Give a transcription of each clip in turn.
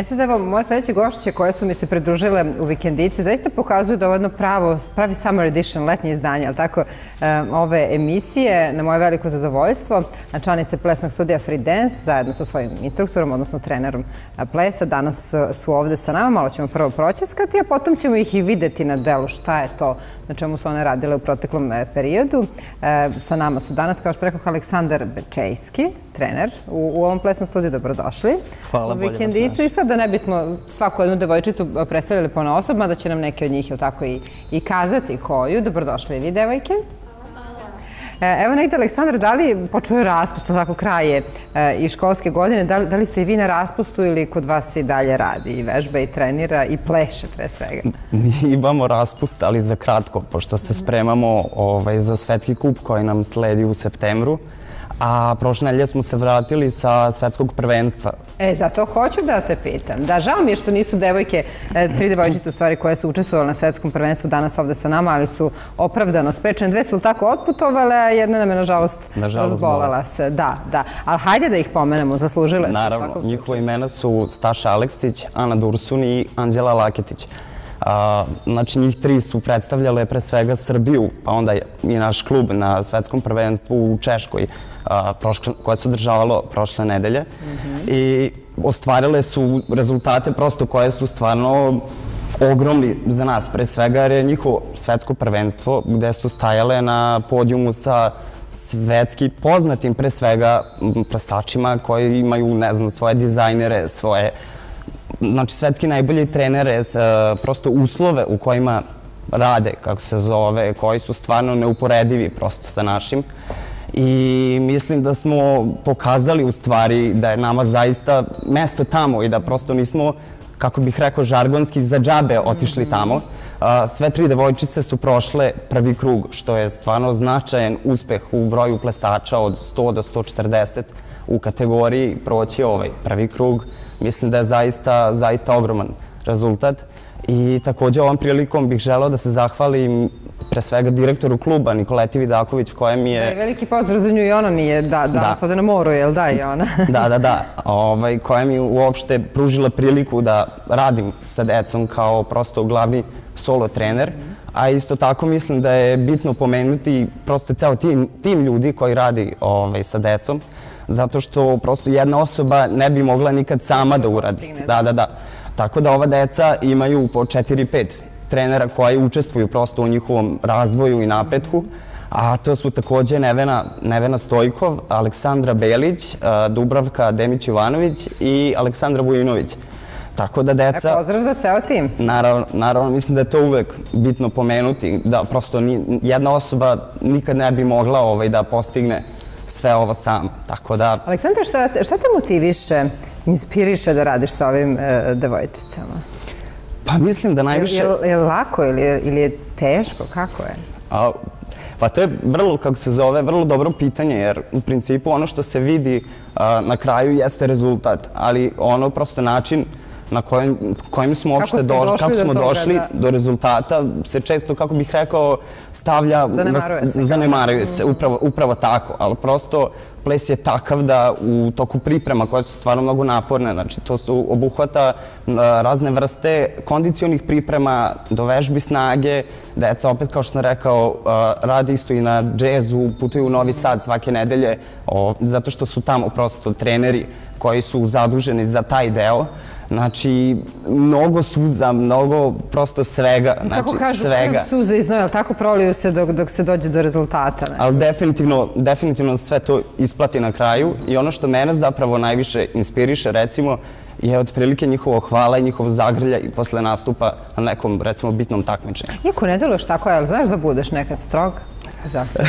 E sad evo, moje sljedeće gošće koje su mi se pridružile u vikendici zaista pokazuju da ovo jedno pravo, pravi summer edition, letnje izdanje, ali tako, ove emisije, na moje veliko zadovoljstvo, članice plesnog studija Free Dance, zajedno sa svojim instruktorom, odnosno trenerom plesa, danas su ovde sa nama, malo ćemo prvo pročeskati, a potom ćemo ih i videti na delu šta je to na čemu su one radile u proteklom e, periodu. E, sa nama su danas, kao što rekao, Aleksandar Bečejski, trener u ovom plesnom studiju. Dobrodošli. Hvala, bolje vas. I sad da ne bismo svaku jednu devojčicu predstavili po osob, mada će nam neke od njih i kazati koju. Dobrodošli i vi, devojke. E, evo negdje, Aleksandar, da li počuje raspust, tako kraje e, i školske godine, da li ste i vi na raspustu ili kod vas i dalje radi i vežba i trenira i pleše pre svega? Mi imamo raspust, ali za kratko, pošto se spremamo ovaj, za svetski kup koji nam sledi u septembru a prošle nelje smo se vratili sa svetskog prvenstva. E, zato hoću da te pitam. Da, žao mi je što nisu devojke, e, tri devojčice u stvari koje su učestvovali na svetskom prvenstvu danas ovde sa nama, ali su opravdano sprečene. Dve su tako otputovale, a jedna nam je nažalost razbolala se. Da, da. Ali hajde da ih pomenemo, zaslužile su. Naravno, njihova imena su Staša Aleksić, Ana Dursun i Anđela Laketić. Znači, njih tri su predstavljale pre svega Srbiju, pa onda i naš klub na svetskom prvenstvu u Češkoj, koje se održavalo prošle nedelje. I ostvarile su rezultate prosto koje su stvarno ogromni za nas, pre svega jer je njihovo svetsko prvenstvo gde su stajale na podijumu sa svetski poznatim pre svega plesačima koji imaju, ne znam, svoje dizajnere, svoje znači svetski najbolji trenere, e, prosto uslove u kojima rade, kako se zove, koji su stvarno neuporedivi prosto sa našim. I mislim da smo pokazali u stvari da je nama zaista mesto tamo i da prosto nismo, kako bih rekao, žargonski za džabe otišli tamo. Sve tri devojčice su prošle prvi krug, što je stvarno značajan uspeh u broju plesača od 100 do 140 u kategoriji proći ovaj prvi krug mislim da je zaista, zaista ogroman rezultat. I također ovom prilikom bih želeo da se zahvalim pre svega direktoru kluba Nikoleti Vidaković koja mi je... Veliki pozdrav za nju i ona nije da, da, sada na moru, jel da i ona? da, da, da. Ovaj, koja mi uopšte pružila priliku da radim sa decom kao prosto glavni solo trener. A isto tako mislim da je bitno pomenuti prosto ceo tim, tim ljudi koji radi ovaj, sa decom zato što prosto jedna osoba ne bi mogla nikad sama da uradi. Da, da, da. Tako da ova deca imaju po 4-5 trenera koji učestvuju prosto u njihovom razvoju i napretku, a to su također Nevena, Nevena Stojkov, Aleksandra Belić, Dubravka Demić-Ivanović i Aleksandra Vujinović. Tako da deca... E, pozdrav za ceo tim. Naravno, naravno, mislim da je to uvek bitno pomenuti, da prosto jedna osoba nikad ne bi mogla ovaj, da postigne sve ovo sam. Tako da... Aleksandra, šta te motiviše, inspiriše da radiš sa ovim e, devojčicama? Pa mislim da najviše... Je li lako ili je teško? Kako je? Pa to je vrlo, kako se zove, vrlo dobro pitanje, jer u principu ono što se vidi na kraju jeste rezultat, ali ono prosto način na kojim smo uopšte došli, kako smo došli do rezultata, se često, kako bih rekao, stavlja... Zanemaruje se. Zanemaruje se, upravo tako. Ali prosto ples je takav da u toku priprema, koje su stvarno mnogo naporne, znači to su obuhvata razne vrste kondicijonih priprema do vežbi snage, deca opet, kao što sam rekao, radi isto i na džezu, putuju u Novi Sad svake nedelje, zato što su tamo prosto treneri koji su zaduženi za taj deo. Znači, mnogo suza, mnogo prosto svega. Kako znači, kažu, svega. suze iz noja, ali tako proliju se dok se dođe do rezultata? Ali definitivno sve to isplati na kraju i ono što mene zapravo najviše inspiriše, recimo, je otprilike njihovo hvala i njihovo zagrlja i posle nastupa na nekom, recimo, bitnom takmičenju. Iako ne deluješ tako, ali znaš da budeš nekad strog? Zato.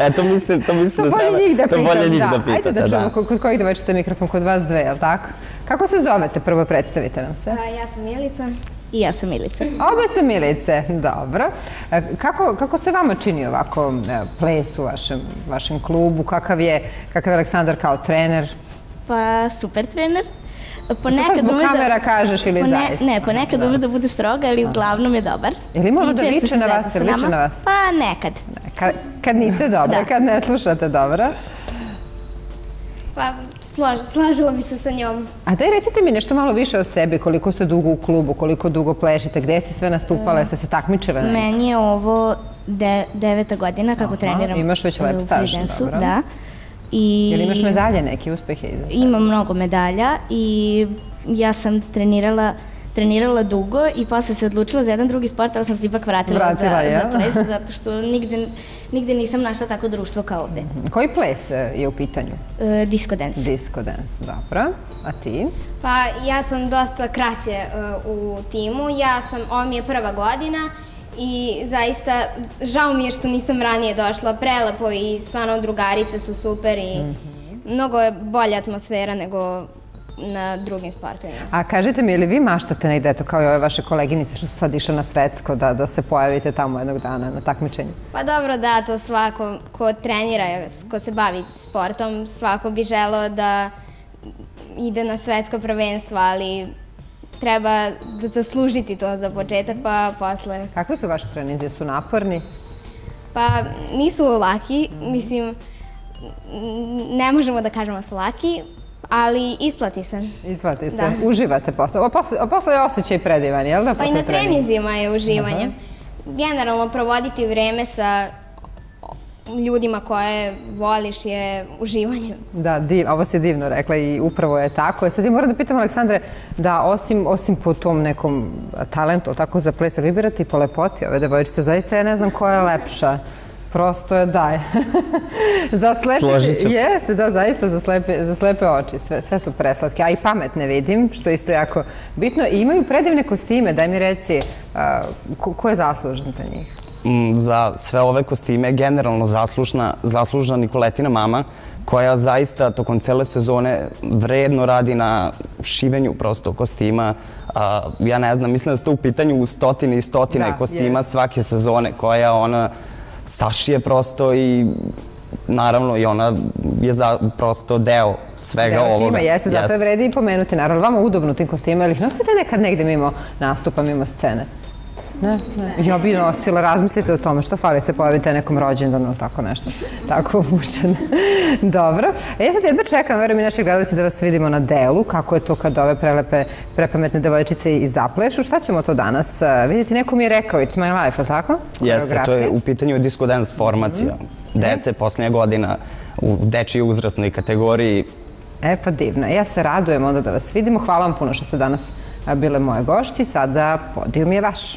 E, to mislim da treba... To bolje njih da pitam, da. To bolje njih da pitate, da. Ajde da čujemo kod kojih devojčica mikrofon, kod vas dve, je li tako? Kako se zovete? Prvo predstavite nam se. Ja sam Milica. I ja sam Milica. Obe ste Milice, dobro. E, kako se vama čini ovako e, ples u vašem klubu? Kakav je Aleksandar kao trener? Pa, super trener. Ponekad zbog kamera kažeš ili zaista? Ne, ponekad ume da bude stroga, ali uglavnom je dobar. Je li ima da liče na vas? Liče na vas? Pa nekad. Kad niste dobro, kad ne slušate dobro? Pa Slož, slažila bi se sa njom. A daj recite mi nešto malo više o sebi, koliko ste dugo u klubu, koliko dugo plešite, gde ste sve nastupale, ste se takmičile? negdje? Meni je ovo de, deveta godina kako Aha, treniram. imaš već lep staž, dobro. Da. I Jel imaš medalje, neke uspehe iza sebe? Imam mnogo medalja i ja sam trenirala trenirala dugo i posle se odlučila za jedan drugi sport, ali sam se ipak vratila, Vratila, za, jel? za ples, zato što nigde, nigde nisam našla tako društvo kao ovde. Koji ples e, je u pitanju? E, disco dance. Disco dance, dobro. A ti? Pa ja sam dosta kraće uh, u timu. Ja sam, ovo mi je prva godina i zaista žao mi je što nisam ranije došla. Prelepo i stvarno drugarice su super i mnogo je bolja atmosfera nego na drugim sportovima. A kažite mi, ili vi maštate negde, eto kao i ove vaše koleginice što su sad išle na svetsko, da, da se pojavite tamo jednog dana na takmičenju? Pa dobro da, to svako ko trenira, ko se bavi sportom, svako bi želeo da ide na svetsko prvenstvo, ali treba da zaslužiti to za početak, pa posle. Kakvi su vaši treninzi? Su naporni? Pa nisu laki, mislim, ne možemo da kažemo su laki, ali isplati se. Izvate se, Da. uživate posle. A posle, je osjećaj predivan, jel da? Pa i na treninzima je uživanje. Generalno provoditi vreme sa ljudima koje voliš je uživanje. Da, div, ovo si divno rekla i upravo je tako. E sad ja moram da pitam Aleksandre, da osim, osim po tom nekom talentu, tako za ples, vi birate i po lepoti ove devojčice, zaista ja ne znam koja je lepša. Prosto je da je. za slepe, jeste, da, zaista za slepe, za slepe oči. Sve, sve su preslatke. A i pametne vidim, što je isto jako bitno. I imaju predivne kostime. Daj mi reci, a, ko, ko je zaslužen za njih? Mm, za sve ove kostime generalno zaslužna, zaslužna Nikoletina mama koja zaista tokom cele sezone vredno radi na šivenju prosto kostima. A, ja ne znam, mislim da su to u pitanju stotine i stotine Da, kostima svake sezone koja ona sašije prosto i naravno i ona je za, prosto deo svega Deo ovoga. tima, jeste, zato je vredi i pomenuti. Naravno, vama udobno u tim kostima, ili ih nosite nekad negde mimo nastupa, mimo scene? Ne, ne. Ja bi nosila, razmislite o tome što fali se pojavite na nekom rođendanu, tako nešto. Tako uvučen. Dobro. E, ja sad jedva čekam, verujem i naši gledalci da vas vidimo na delu, kako je to kad ove prelepe, prepametne devojčice i zaplešu. Šta ćemo to danas? E, Vidjeti, neko mi je rekao, it's my life, ali tako? Jeste, to je u pitanju disco dance formacija. Dece, posljednja godina u dečiji uzrasnoj kategoriji. E pa divno. Ja se radujem onda da vas vidimo. Hvala vam puno što ste danas bile moje gošći. Sada podijum je vaš.